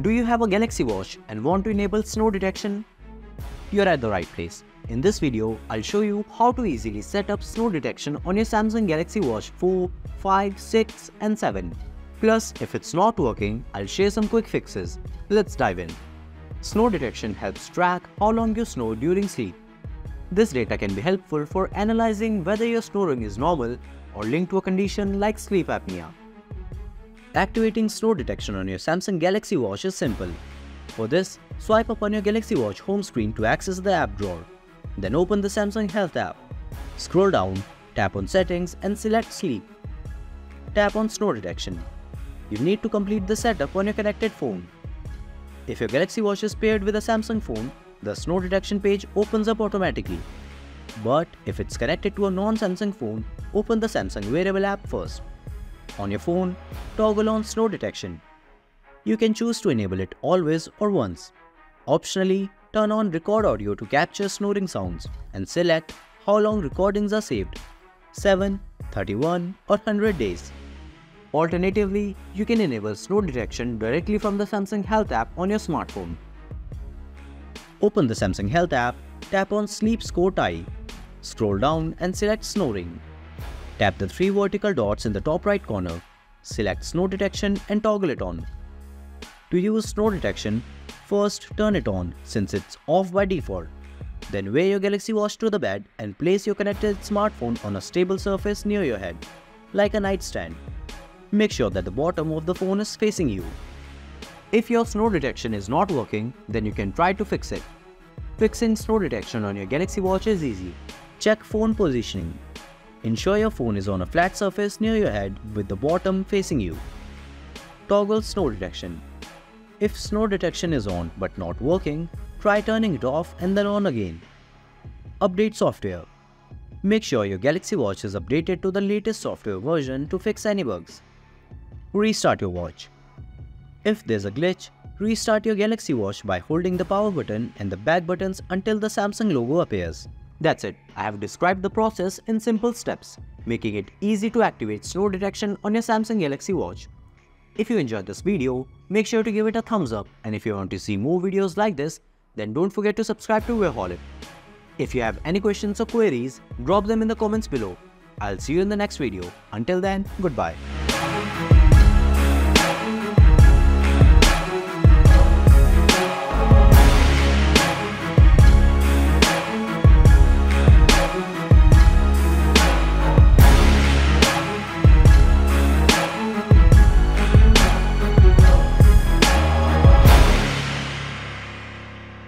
Do you have a Galaxy Watch and want to enable snore detection? You're at the right place. In this video, I'll show you how to easily set up snore detection on your Samsung Galaxy Watch 4, 5, 6 and 7. Plus, if it's not working, I'll share some quick fixes. Let's dive in. Snore detection helps track how long you snore during sleep. This data can be helpful for analyzing whether your snoring is normal or linked to a condition like sleep apnea. Activating snore detection on your Samsung Galaxy Watch is simple. For this, swipe up on your Galaxy Watch home screen to access the app drawer. Then open the Samsung Health app. Scroll down, tap on Settings and select Sleep. Tap on Snore Detection. You need to complete the setup on your connected phone. If your Galaxy Watch is paired with a Samsung phone, the snore detection page opens up automatically. But if it's connected to a non-Samsung phone, open the Samsung Wearable app first. On your phone, toggle on snore detection. You can choose to enable it always or once. Optionally, turn on record audio to capture snoring sounds and select how long recordings are saved 7, 31 or 100 days. Alternatively, you can enable snore detection directly from the Samsung Health app on your smartphone. Open the Samsung Health app, tap on Sleep Score Tile, scroll down and select Snoring. Tap the three vertical dots in the top right corner, select Snore Detection and toggle it on. To use snore detection, first turn it on since it's off by default. Then wear your Galaxy Watch to the bed and place your connected smartphone on a stable surface near your head, like a nightstand. Make sure that the bottom of the phone is facing you. If your snore detection is not working, then you can try to fix it. Fixing snore detection on your Galaxy Watch is easy. Check phone positioning. Ensure your phone is on a flat surface near your head with the bottom facing you. Toggle snore detection. If snore detection is on but not working, try turning it off and then on again. Update software. Make sure your Galaxy Watch is updated to the latest software version to fix any bugs. Restart your watch. If there's a glitch, restart your Galaxy Watch by holding the power button and the back buttons until the Samsung logo appears. That's it. I have described the process in simple steps, making it easy to activate snore detection on your Samsung Galaxy Watch. If you enjoyed this video, make sure to give it a thumbs up and if you want to see more videos like this, then don't forget to subscribe to Wearholic. If you have any questions or queries, drop them in the comments below. I'll see you in the next video. Until then, goodbye.